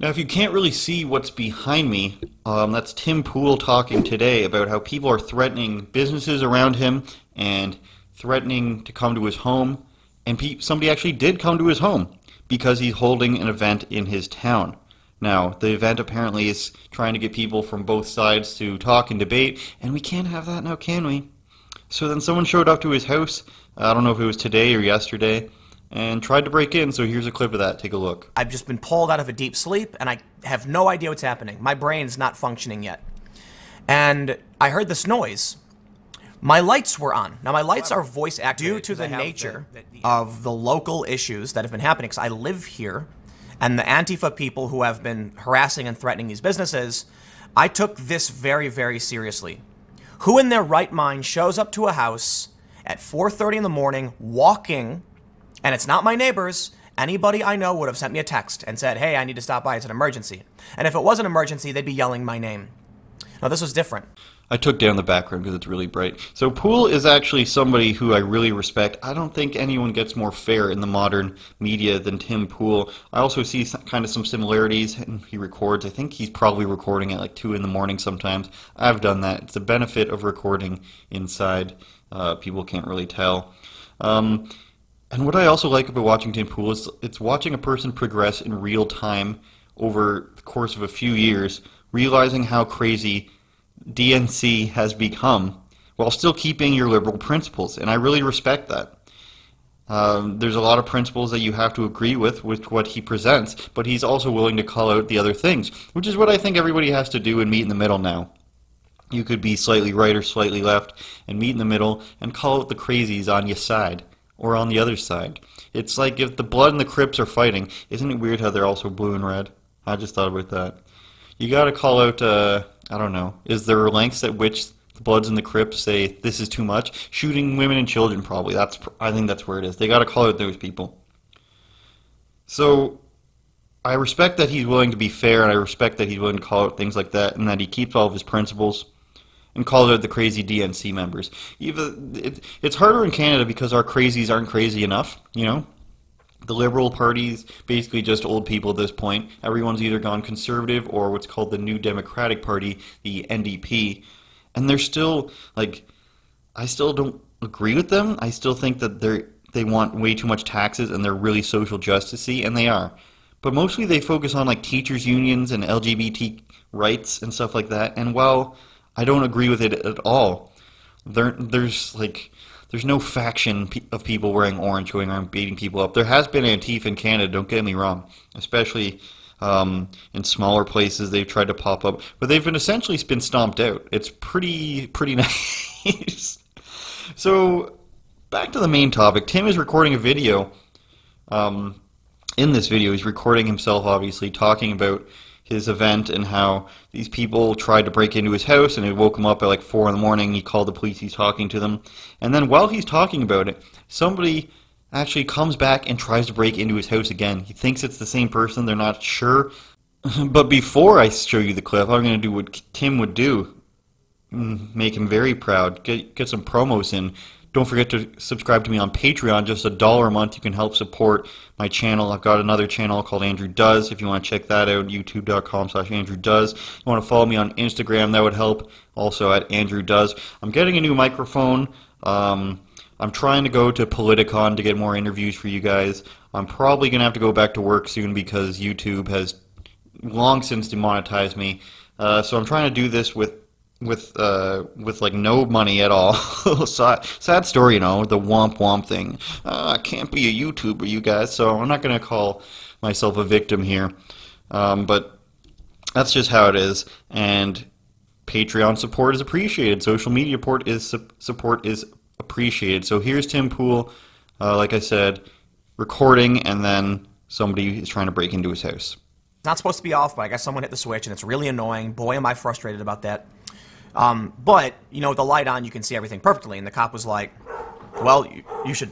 Now, if you can't really see what's behind me, um, that's Tim Pool talking today about how people are threatening businesses around him and threatening to come to his home. And somebody actually did come to his home because he's holding an event in his town. Now, the event apparently is trying to get people from both sides to talk and debate, and we can't have that now, can we? So then someone showed up to his house, I don't know if it was today or yesterday, and tried to break in, so here's a clip of that. Take a look. I've just been pulled out of a deep sleep and I have no idea what's happening. My brain's not functioning yet. And I heard this noise. My lights were on. Now, my lights are voice activated due to the nature of the local issues that have been happening, because I live here, and the Antifa people who have been harassing and threatening these businesses, I took this very, very seriously. Who in their right mind shows up to a house at 4.30 in the morning, walking and it's not my neighbors. Anybody I know would have sent me a text and said, hey, I need to stop by. It's an emergency. And if it was an emergency, they'd be yelling my name. Now, this was different. I took down the background because it's really bright. So Pool is actually somebody who I really respect. I don't think anyone gets more fair in the modern media than Tim Pool. I also see some, kind of some similarities, and he records. I think he's probably recording at like 2 in the morning sometimes. I've done that. It's the benefit of recording inside. Uh, people can't really tell. Um, and what I also like about watching Tim Pool is it's watching a person progress in real time over the course of a few years, realizing how crazy DNC has become while still keeping your liberal principles. And I really respect that. Um, there's a lot of principles that you have to agree with with what he presents, but he's also willing to call out the other things, which is what I think everybody has to do and meet in the middle now. You could be slightly right or slightly left and meet in the middle and call out the crazies on your side or on the other side. It's like if the Blood and the Crips are fighting, isn't it weird how they're also blue and red? I just thought about that. You gotta call out, uh, I don't know, is there lengths at which the Bloods and the Crips say this is too much? Shooting women and children, probably. That's I think that's where it is. They gotta call out those people. So, I respect that he's willing to be fair, and I respect that he's willing to call out things like that, and that he keeps all of his principles and call it the crazy DNC members. Even it, it's harder in Canada because our crazies aren't crazy enough. You know, the Liberal Party's basically just old people at this point. Everyone's either gone conservative or what's called the New Democratic Party, the NDP, and they're still like, I still don't agree with them. I still think that they're they want way too much taxes and they're really social justicey, and they are. But mostly they focus on like teachers unions and LGBT rights and stuff like that. And while I don't agree with it at all. There, there's like, there's no faction of people wearing orange going around beating people up. There has been Antifa in Canada. Don't get me wrong, especially um, in smaller places they've tried to pop up, but they've been essentially been stomped out. It's pretty pretty nice. so back to the main topic. Tim is recording a video. Um, in this video, he's recording himself, obviously, talking about his event and how these people tried to break into his house and it woke him up at like 4 in the morning. He called the police, he's talking to them. And then while he's talking about it, somebody actually comes back and tries to break into his house again. He thinks it's the same person, they're not sure. but before I show you the clip, I'm going to do what Tim would do. Mm, make him very proud. Get, get some promos in. Don't forget to subscribe to me on Patreon. Just a dollar a month. You can help support my channel. I've got another channel called Andrew Does. If you want to check that out, youtube.com slash Andrew Does. You want to follow me on Instagram, that would help. Also at Andrew Does. I'm getting a new microphone. Um, I'm trying to go to Politicon to get more interviews for you guys. I'm probably going to have to go back to work soon because YouTube has long since demonetized me. Uh, so I'm trying to do this with with uh, with like no money at all. sad, sad story, you know, the womp womp thing. Uh, I can't be a YouTuber, you guys, so I'm not gonna call myself a victim here. Um, but that's just how it is, and Patreon support is appreciated. Social media support is su support is appreciated. So here's Tim Pool, uh, like I said, recording, and then somebody is trying to break into his house. It's Not supposed to be off, but I guess someone hit the switch, and it's really annoying. Boy, am I frustrated about that. Um, but, you know, with the light on, you can see everything perfectly. And the cop was like, well, you, you should...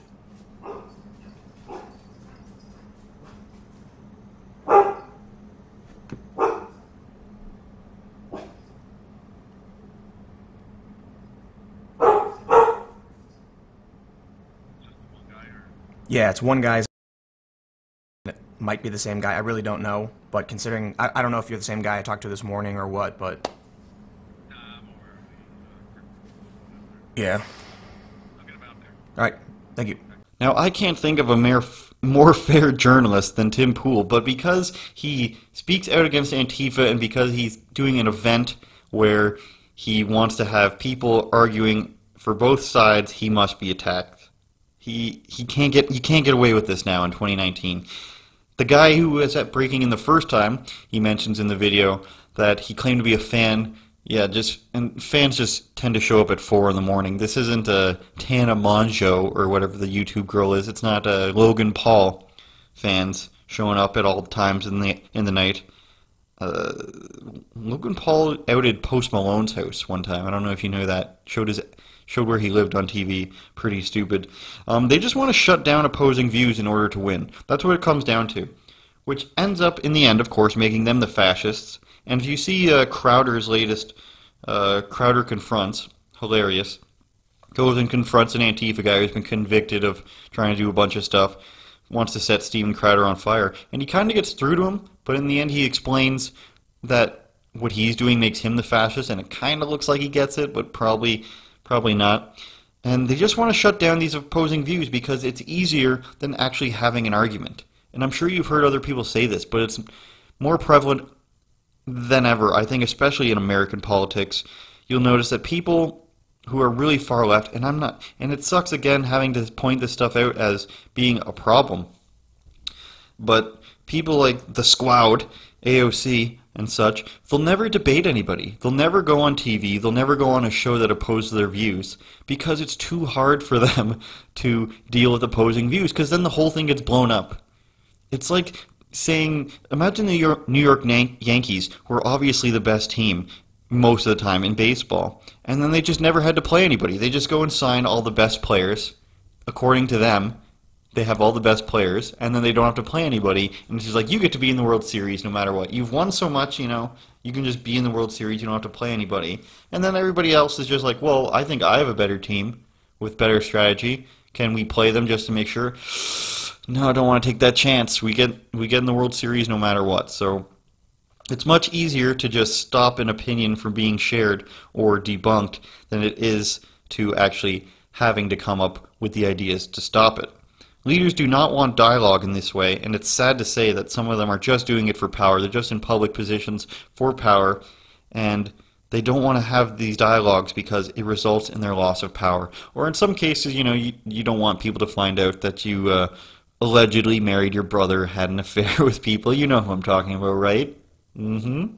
Yeah, it's one guy's might be the same guy. I really don't know, but considering I, I don't know if you're the same guy I talked to this morning or what, but yeah. All right, thank you. Now, I can't think of a more, more fair journalist than Tim Pool, but because he speaks out against Antifa and because he's doing an event where he wants to have people arguing for both sides, he must be attacked. He he can't get you can't get away with this now in 2019. The guy who was at Breaking in the first time, he mentions in the video that he claimed to be a fan yeah, just and fans just tend to show up at four in the morning. This isn't a Tana Mongeau or whatever the YouTube girl is. It's not a Logan Paul fans showing up at all times in the in the night. Uh, Logan Paul outed Post Malone's house one time. I don't know if you know that. Showed his showed where he lived on TV. Pretty stupid. Um, they just want to shut down opposing views in order to win. That's what it comes down to. Which ends up in the end, of course, making them the fascists and if you see uh, Crowder's latest, uh, Crowder confronts, hilarious, goes and confronts an Antifa guy who's been convicted of trying to do a bunch of stuff, wants to set Steven Crowder on fire, and he kind of gets through to him, but in the end he explains that what he's doing makes him the fascist, and it kind of looks like he gets it, but probably, probably not. And they just want to shut down these opposing views because it's easier than actually having an argument. And I'm sure you've heard other people say this, but it's more prevalent than ever. I think, especially in American politics, you'll notice that people who are really far left, and I'm not, and it sucks again having to point this stuff out as being a problem. But people like the Squad, AOC, and such, they'll never debate anybody. They'll never go on TV. They'll never go on a show that opposes their views because it's too hard for them to deal with opposing views because then the whole thing gets blown up. It's like saying, imagine the New York, York Yankees were obviously the best team most of the time in baseball, and then they just never had to play anybody. They just go and sign all the best players, according to them. They have all the best players, and then they don't have to play anybody. And it's just like you get to be in the World Series no matter what. You've won so much, you know. You can just be in the World Series. You don't have to play anybody. And then everybody else is just like, well, I think I have a better team with better strategy. Can we play them just to make sure? no, I don't want to take that chance. We get we get in the World Series no matter what. So it's much easier to just stop an opinion from being shared or debunked than it is to actually having to come up with the ideas to stop it. Leaders do not want dialogue in this way, and it's sad to say that some of them are just doing it for power. They're just in public positions for power, and they don't want to have these dialogues because it results in their loss of power. Or in some cases, you know, you, you don't want people to find out that you uh, allegedly married your brother, had an affair with people. You know who I'm talking about, right? Mm-hmm.